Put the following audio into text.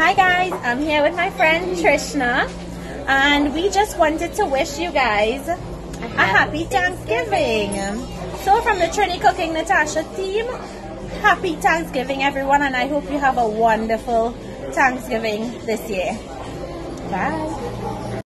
Hi guys, I'm here with my friend Trishna and we just wanted to wish you guys a happy Thanksgiving. So from the Trini Cooking Natasha team, happy Thanksgiving everyone and I hope you have a wonderful Thanksgiving this year. Bye.